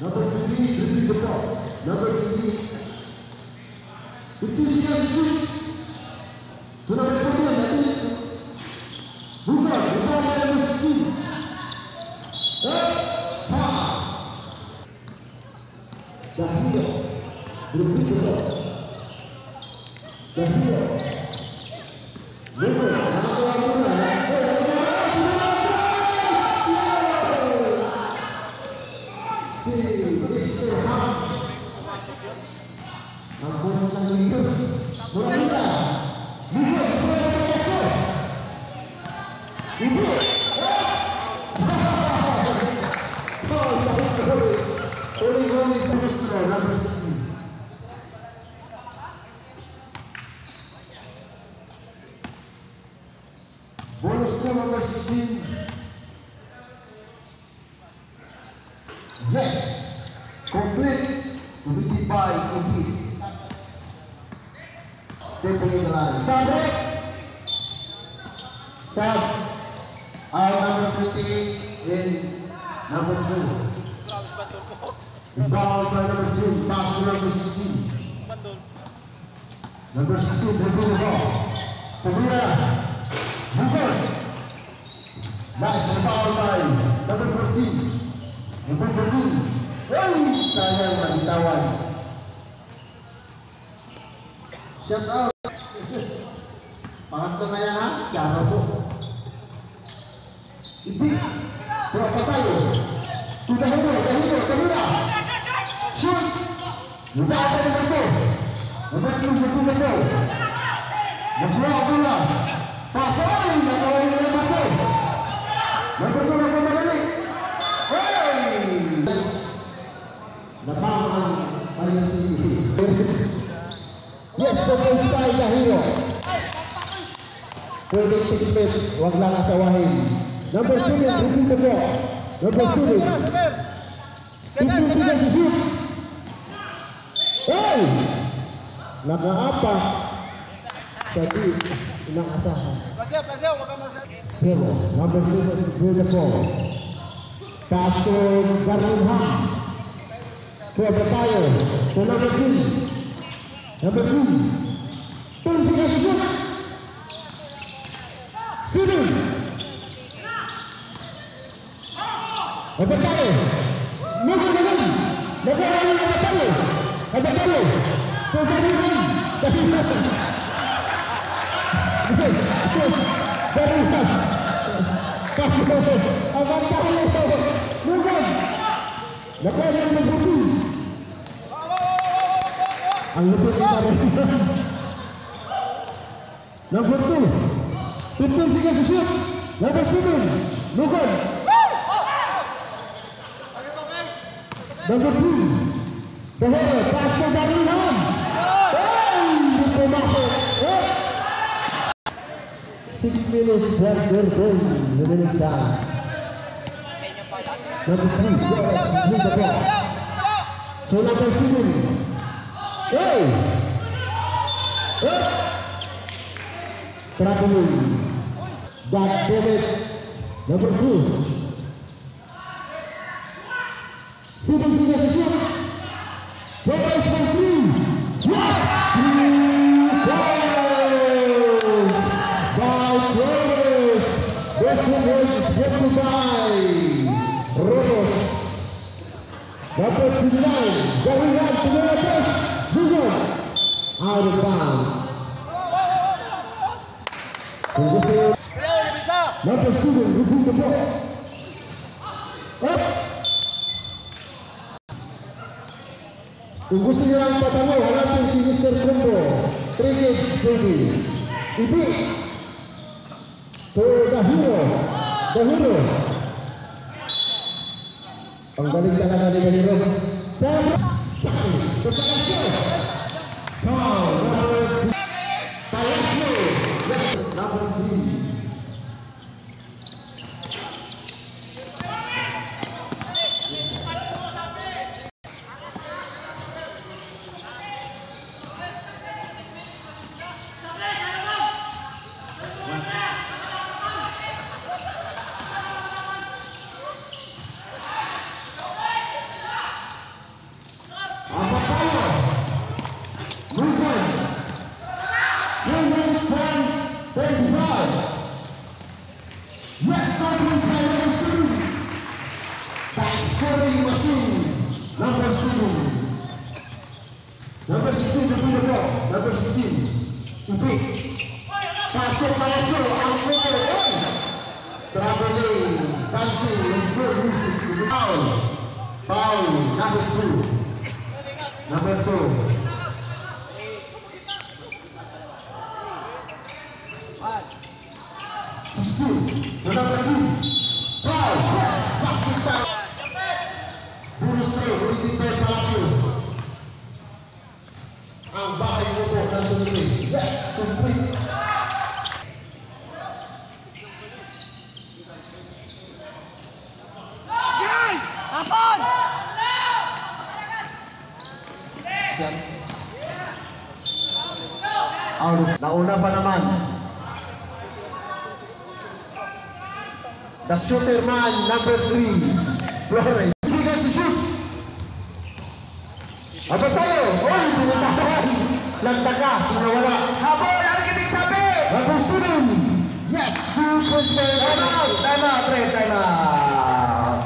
Number three, the ball. Number three, 15 seconds shoot. So number Ampun sang Yesus. Berita. Ibu, ibu, Yesus. Ibu. Holy Ghost is minister, number 16. Bonus number 16. Yes. Sabre. Sab. Our number 28 in number 2. Involved by number 2. Pass to number 16. Number 16, dribble the ball. Tabira. Booker. Nice foul by number 14. Number 14. Hey, sayang na bitawan. Shut out. Pangatlo na yan ha. Tiara po. Ipi. Pero pa tayo. Tudahino, dahino, tabira. Shoot. Mula pa naman ito. Number 2, number 2. Nagkuha ko na. Pasay! Nagkuha na naman ito. Number 2 na pumadali. Hey! Labangan paling sisi. Yes, support tayo sa hero. Pwede fixment, huwag lang asawahin. Number 7, repeat the ball. Number 7. Ito sila si shoot. Hey! Nakaapa. Jadi, inaasahan. Zero. Number 7, repeat the ball. Paso Garunham. Kaya tayo. So number 3. Number 3. Tuloy sila si shoot. Sino? Nugo na lang. Nagkaroon na ba tayo? Apa tayo? So Garunham. Dahil na. Okay. Okay. Garunham. Paso. Abang tayo. Nugo. Nagkaroon na buti. Ang lupit ni Garunham. Number 2. 15 seconds to shoot. Number 7. Nugon. Number 2. Dahil, pass to Garunham. Hey! Hindi pumasok. Eh! Six minutes and thirteen minutes out. Number 3. Yes, move the ball. So number 7. Hey! Eh! Traveling. That David. Number 2. number 29 that we have to know about Google out of bounds. Number seven, repeat the ball. Up. Ibu Sinirang Patamu, hadapi si Mr. Kumbo. Trigid Sudi. Ibu. Todahiro. Dahiro. Dahiro. de pelirroja. Number 7. Number 16 to the ball. Number 16. Upik. Pastor Palacio. Ang pukul. Oy! Traveling. Dancing. With good music. Foul. Foul. Number 2. Number 2. Out. Nauna pa naman. The shooter man, number 3. Flores. Sigas to shoot. Aba tayo. Oy, pinitawan. Nagtaka. Nawala. Hapon! Ano ibig sabi? Number 7. Yes, two points for Time out! Time out, pre! Time out!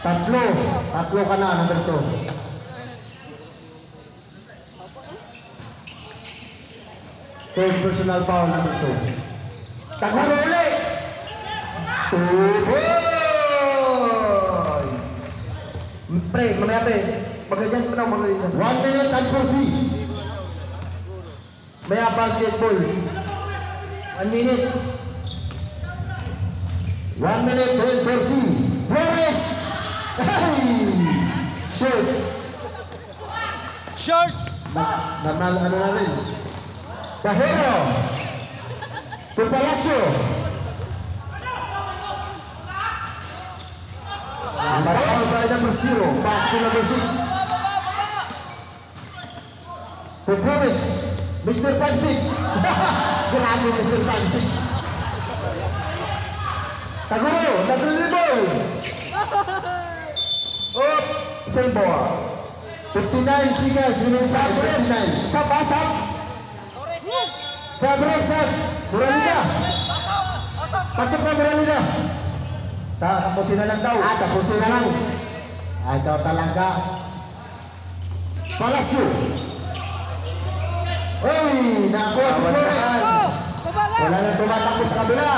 Tatlo. Tatlo ka na, number 2. Third personal foul, number 2. Taguro uli! Uy! Pre, mamaya pre. Magagyan pa na magagyan. 1 minute and 40. Maya basketball. One minute. 1 minute and 40. Flores! Hey! Shoot! Short! Na- Namal, ano na rin? Tahero! To Palacio! Foul by number 0. Pass to number 6. To Flores. Mr. 5-6. Grabe, Mr. 5-6. Taguro, nag-dribble. Up! Same ball. 59 Sigas, Minensa, 59. Sab, ah, sab. Sab, Red, Sab. Muralida. Pasok na, Muralida. Ta, tapusin na lang daw. Ah, tapusin na lang. Ah, ikaw talaga. Palacio. Uy, nakakuha si Flores. saan. Wala nang tumatakbo sa kabila.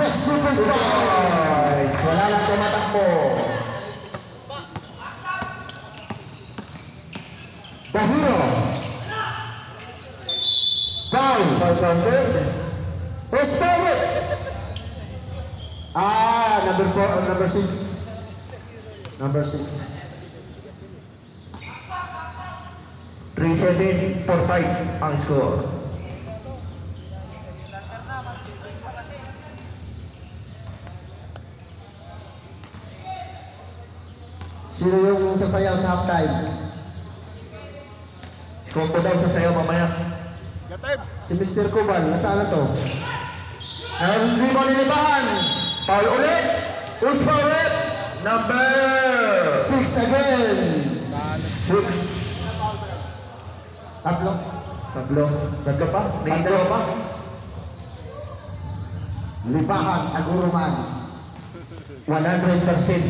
Yes, superstar. Wala nang tumatakbo. 400. Who's favorite? Ah, number four, uh, number six. Number six. 3745 ang score. Sino yung sasayaw sa halftime? Kung ko daw sasayaw mamaya. Si Mr. Kubal, nasaan na to? Ang rebound nilibahan. Foul ulit. Foul ulit? Number Six again. 6. Tatlo. Tatlo. Tatlo pa? May Tatlo. pa? Libahan, Aguruman. 100%.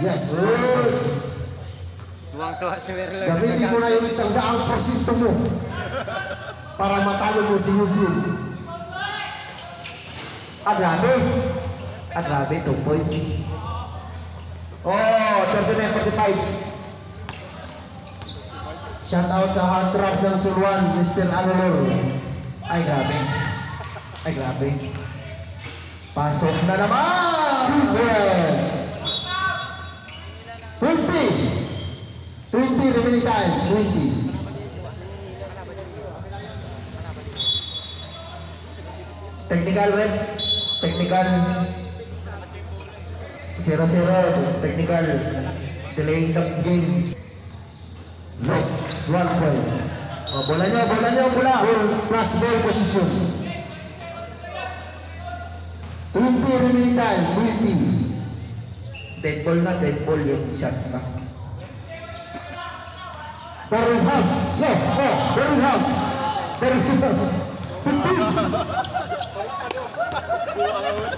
Yes. Good. Gamitin mo na yung isang daang porsyento mo para matalo mo si Eugene. Ah, grabe. Ah, grabe. 2 points. Oh, 39-45. Shout out sa hard trap ng Sulwan, Mr. Alolor. Ay, grabe. Ay, grabe. Pasok na naman! Yes. 20. 20 remaining time. 20. Technical rep. Technical. 0-0. Technical. Delaying the game. Yes. One point. Oh, bola nyo, bola nyo, bola. Ball plus ball position. 20 remaining time. 20. Dead ball na, dead ball yung shot na. Birmingham. No. Oh, Birmingham. Birmingham. 15.